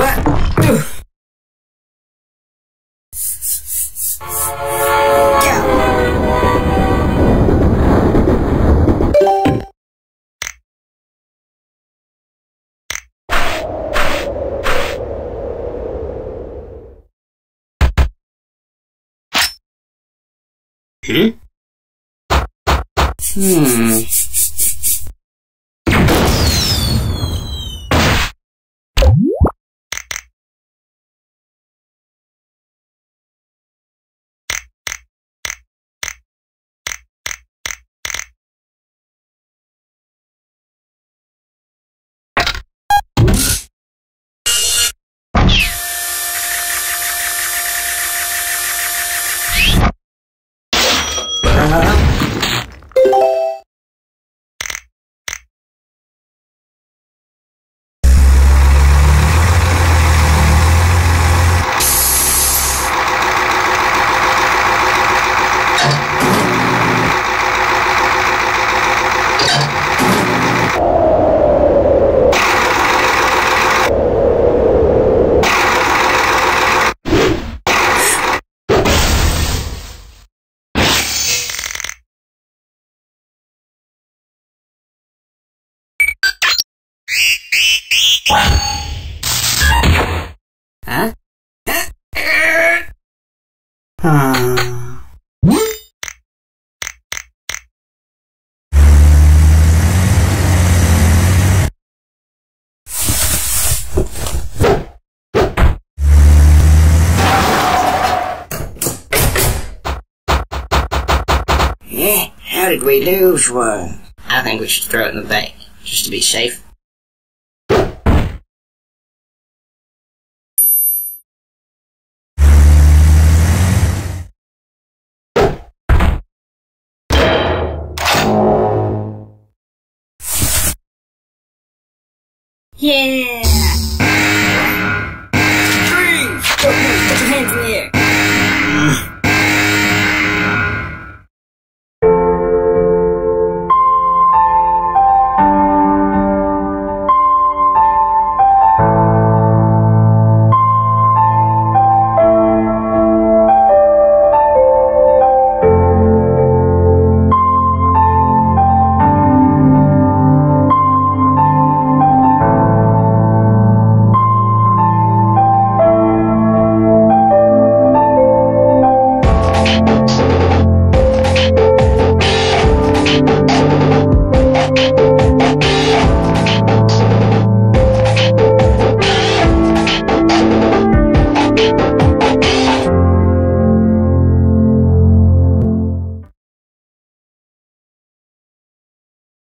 What? Hmm. Hmm. Huh? Yeah, how did we lose one? I think we should throw it in the bay, just to be safe. Yeah! Freeze! Put your hands in the air.